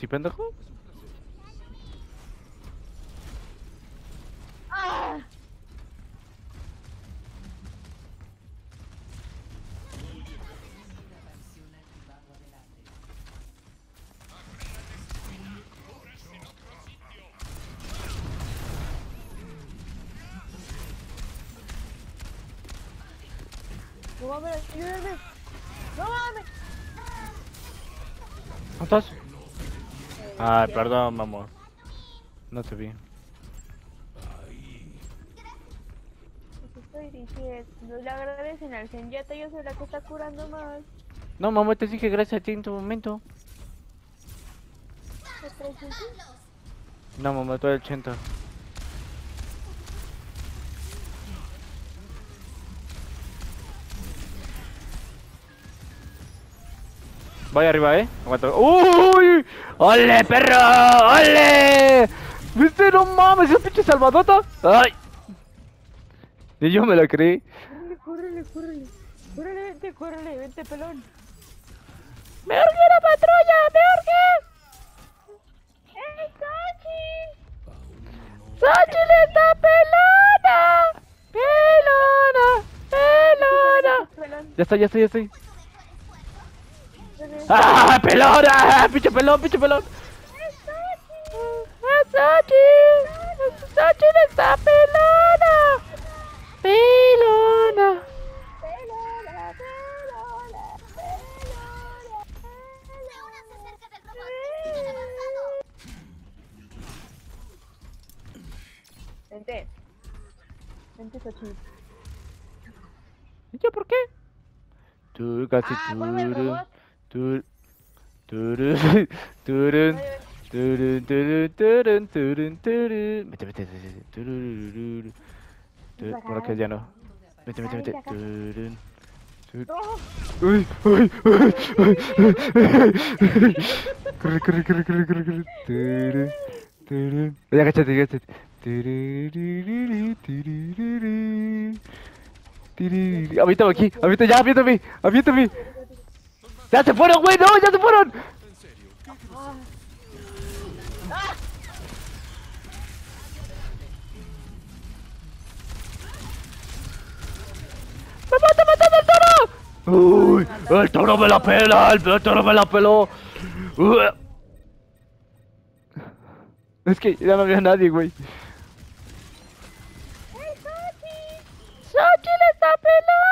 ¿Sí, pendejo? ¡Ah! No mames, ayúdame. No mames. ¿Cómo estás? Ay, perdón, mamá. No te vi. Estoy diciendo, le agradecen al Senyata, yo soy la que está curando más. No, mamá, te dije gracias a ti en tu momento. No, mamá, todo el 80. Voy arriba, eh. Aguanta. ¡Uy! ¡Ole, perro! ¡Ole! ¿Viste? No mames, esa pinche salvadota. ¡Ay! Y yo me la creí. Córrele, córrele, córrele. Córrele, vente, córrele, vente, pelón. ¡Me urge una patrulla! ¡Me urge! ¡Ey, Sachi! ¡Sachi le está pelona! ¡Pelona! ¡Pelona! Ya está, ya está, ya está. córrele. ¡Ah! ¡Pelona! ¡Pinche pelón, pinche pelón! ¡Es Sachi! ¡Sachi le está pelona! ¡Pelona! Pelona, pelona, pelona. Vente. Vente, Sachi. ¿Y yo por qué? Tú casi Ah, el turun, turun, turun, turun, turun, turun, turun, turun. Vete, tururururu. Tu- Por acá ya no. Vete, vete, vete. Turun. Uy, uy. Corre, corre, corre, corre, corre, corre. Turun, turun. Ya, agáchate, agáchate. Tururururu, turururu. Turururu. Aviéntame aquí, aviéntame, ya, aviéntame, aviéntame. ¡Ya se fueron, güey! ¡No, ya se fueron! ¡Me mata matando el toro! ¡Uy! ¡El toro me la pela! ¡El toro me la peló! Es que ya no había nadie, güey. ¡Sachi le está pelando!